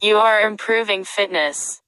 You are improving fitness.